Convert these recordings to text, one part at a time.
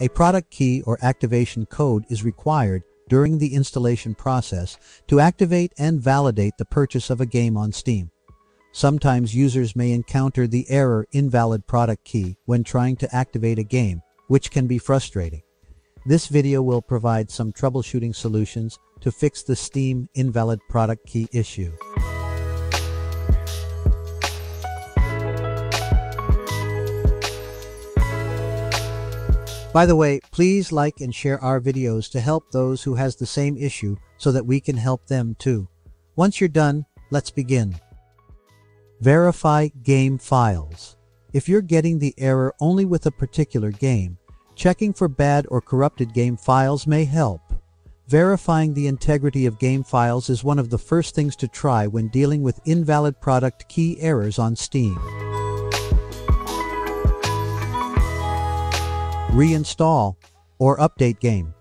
A product key or activation code is required during the installation process to activate and validate the purchase of a game on Steam. Sometimes users may encounter the error invalid product key when trying to activate a game, which can be frustrating. This video will provide some troubleshooting solutions to fix the Steam invalid product key issue. By the way, please like and share our videos to help those who has the same issue so that we can help them too. Once you're done, let's begin. Verify game files. If you're getting the error only with a particular game, checking for bad or corrupted game files may help. Verifying the integrity of game files is one of the first things to try when dealing with invalid product key errors on Steam. Reinstall or update game.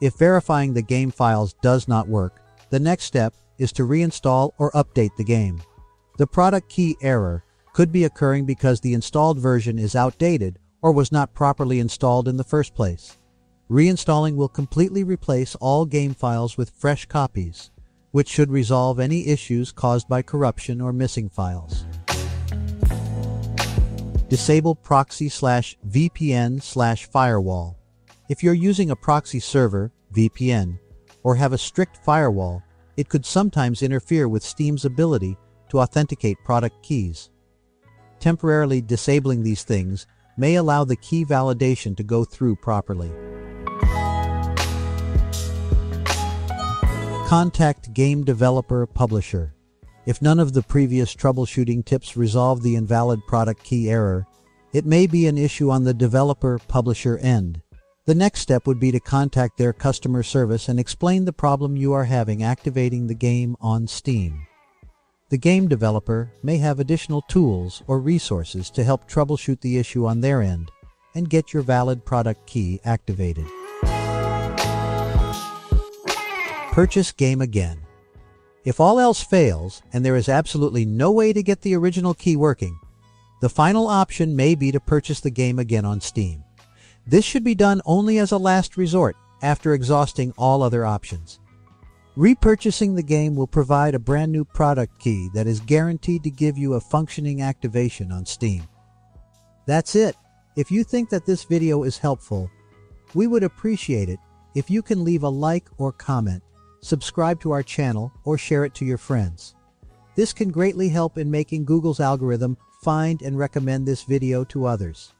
If verifying the game files does not work, the next step is to reinstall or update the game. The product key error could be occurring because the installed version is outdated or was not properly installed in the first place. Reinstalling will completely replace all game files with fresh copies, which should resolve any issues caused by corruption or missing files. Disable proxy slash VPN slash firewall. If you're using a proxy server, VPN, or have a strict firewall, it could sometimes interfere with Steam's ability to authenticate product keys. Temporarily disabling these things may allow the key validation to go through properly. Contact Game Developer Publisher. If none of the previous troubleshooting tips resolve the invalid product key error, it may be an issue on the developer publisher end. The next step would be to contact their customer service and explain the problem you are having activating the game on Steam. The game developer may have additional tools or resources to help troubleshoot the issue on their end and get your valid product key activated. Purchase game again. If all else fails and there is absolutely no way to get the original key working, the final option may be to purchase the game again on Steam. This should be done only as a last resort after exhausting all other options. Repurchasing the game will provide a brand new product key that is guaranteed to give you a functioning activation on Steam. That's it. If you think that this video is helpful, we would appreciate it if you can leave a like or comment, subscribe to our channel, or share it to your friends. This can greatly help in making Google's algorithm find and recommend this video to others.